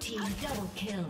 team double kill.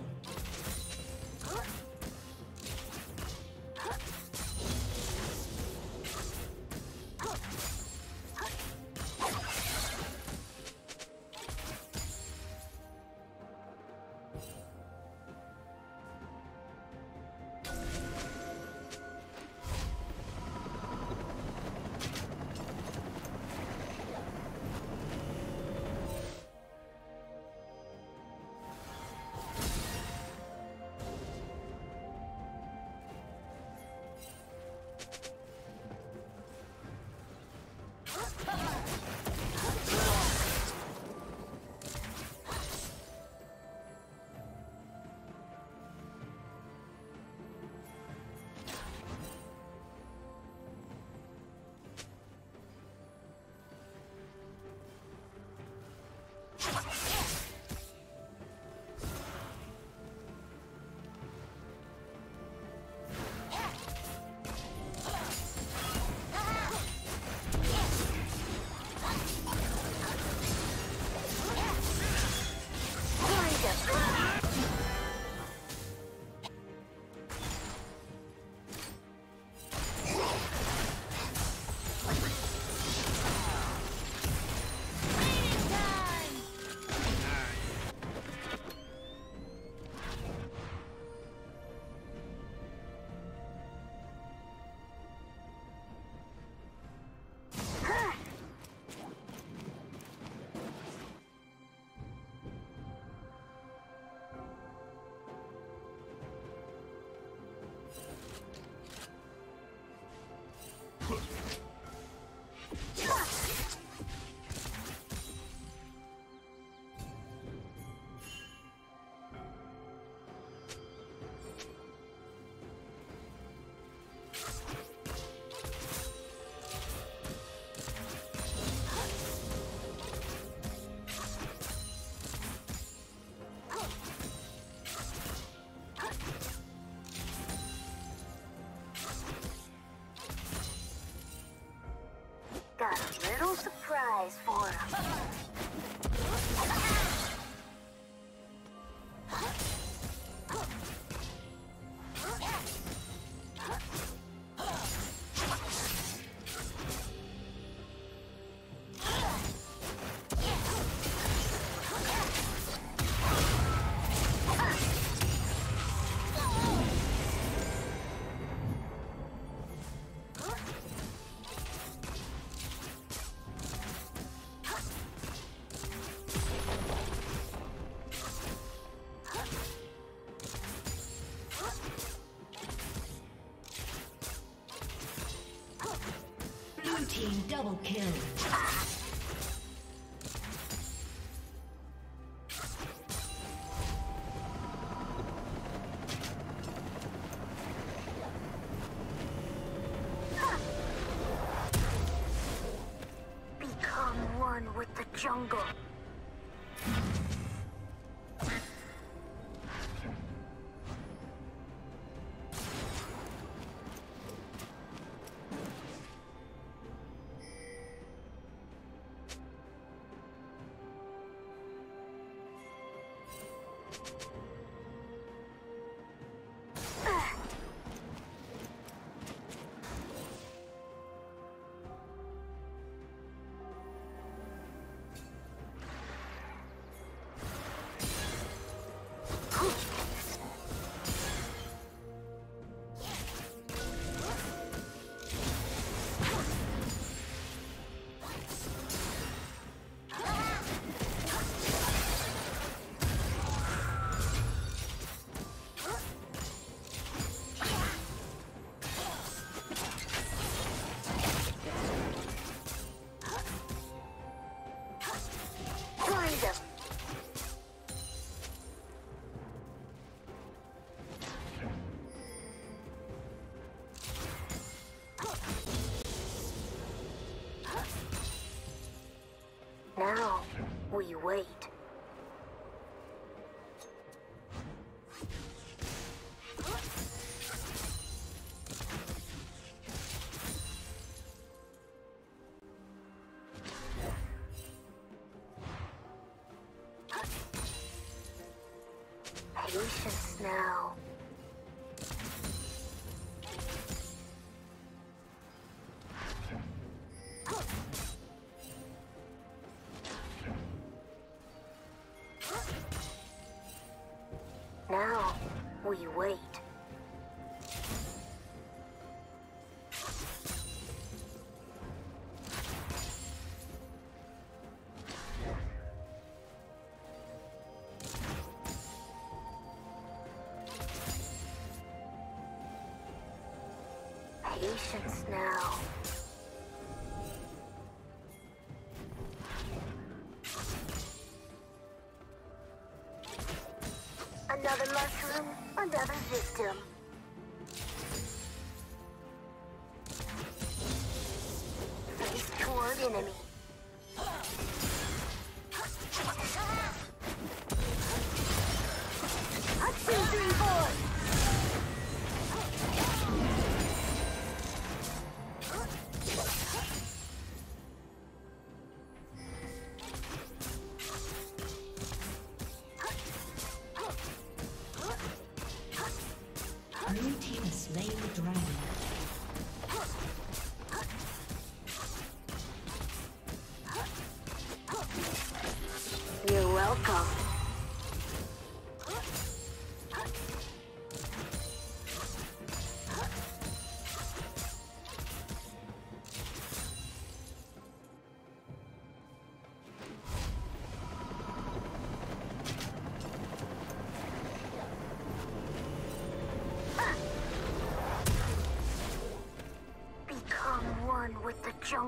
Surprise for jungle. Find wait. We wait. Patience now. Another mushroom, another victim. Face toward enemy.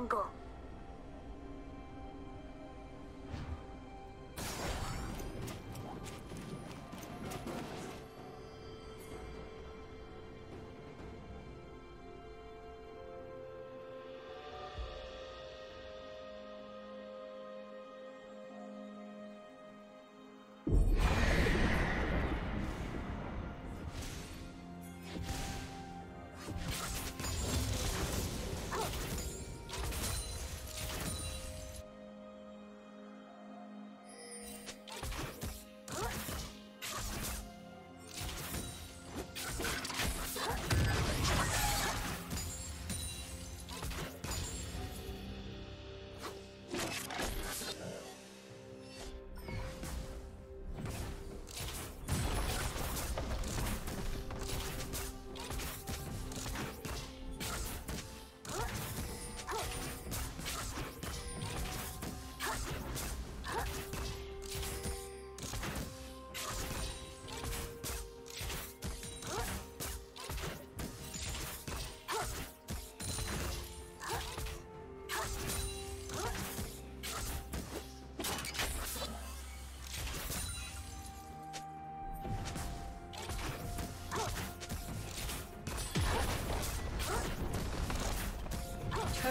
With the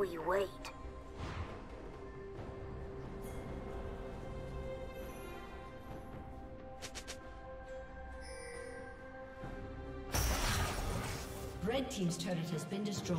Wait. Red Team's turret has been destroyed.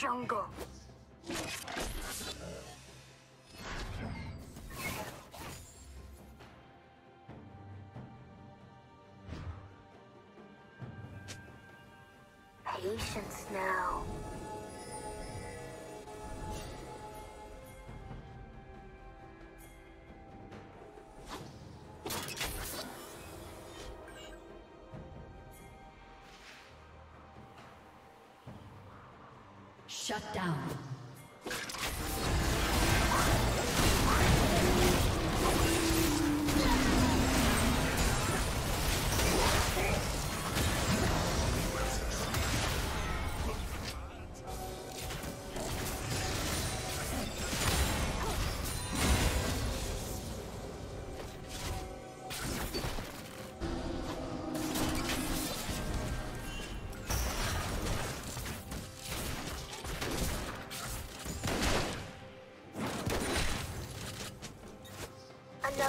Jungle. Shut down.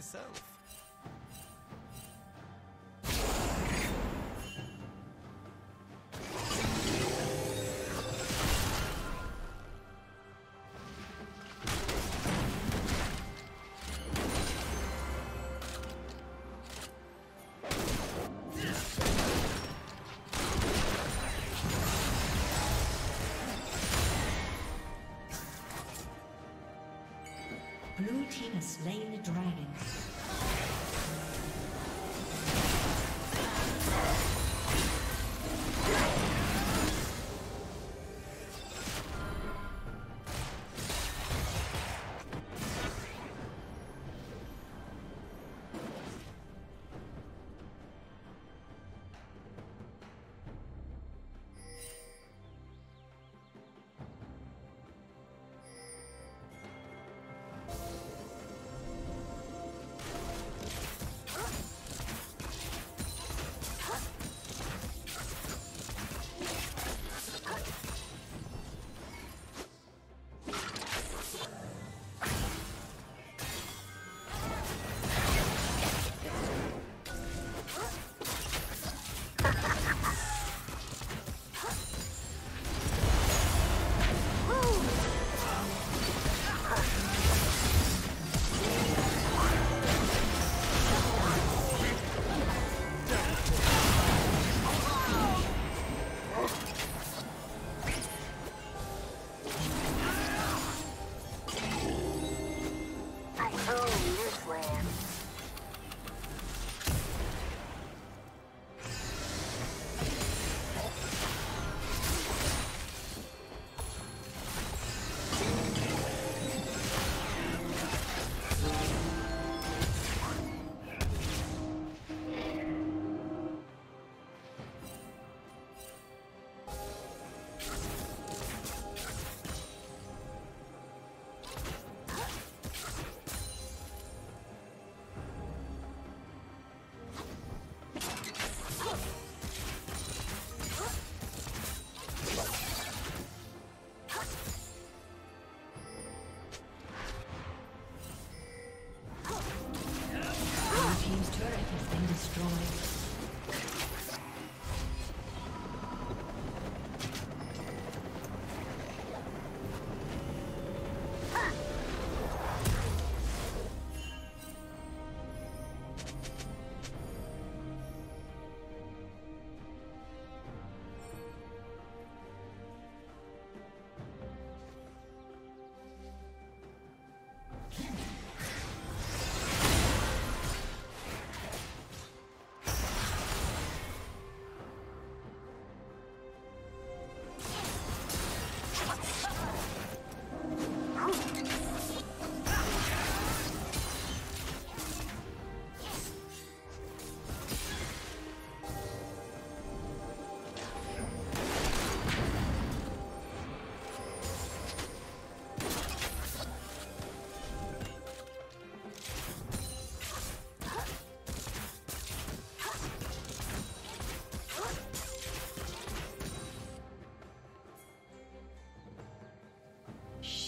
Myself.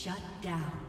Shut down.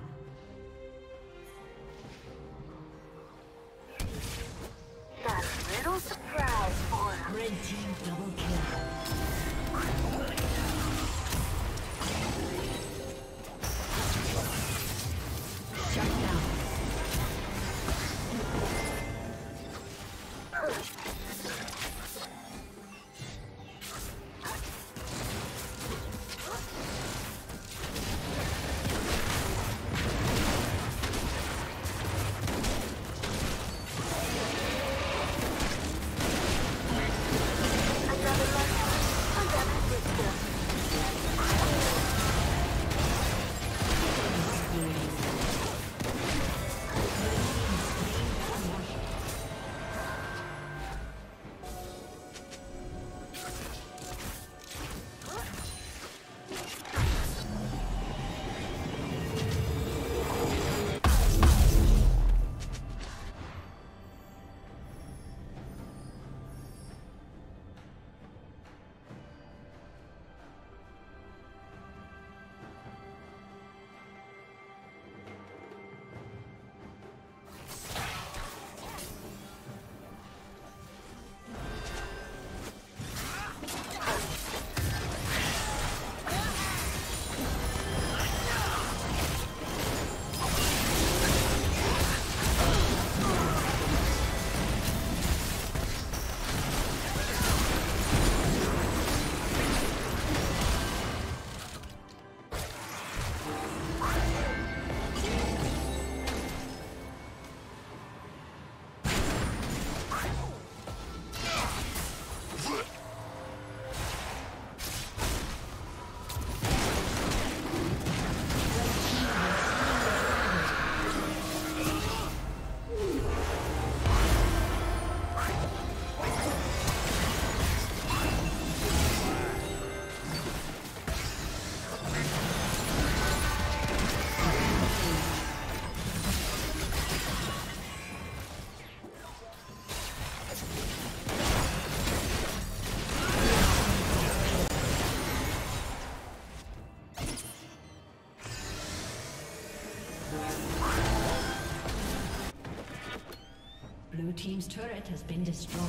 Team's turret has been destroyed.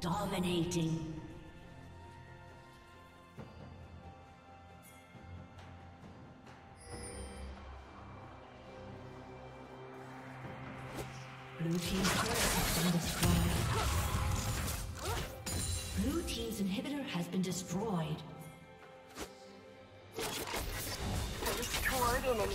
Dominating. Blue Team's turret has been destroyed. Blue Team's inhibitor has been destroyed. Toward enemy.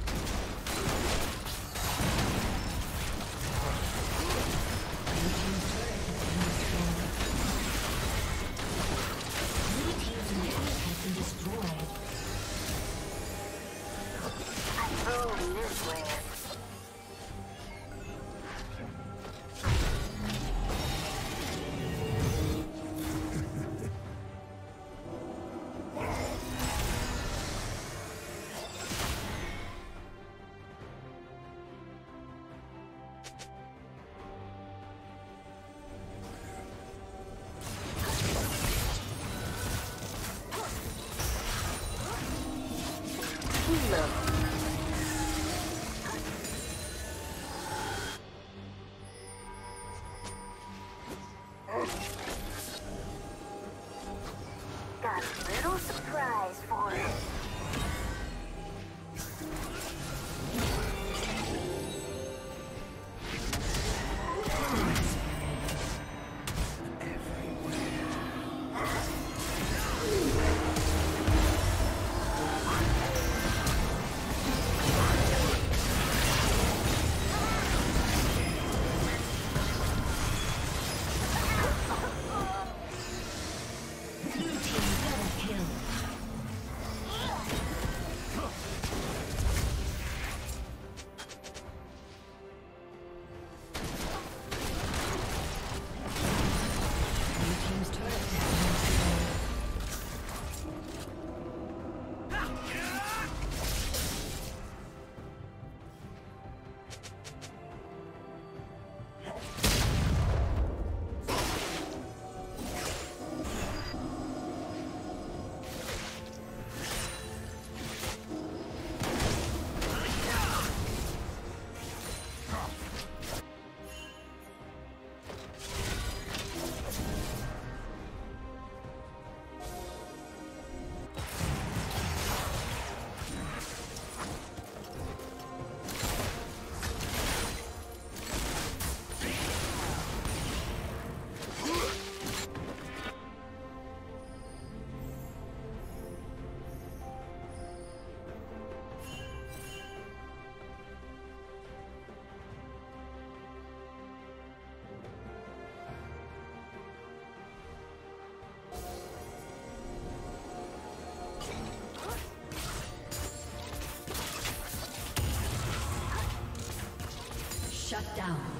Shut down.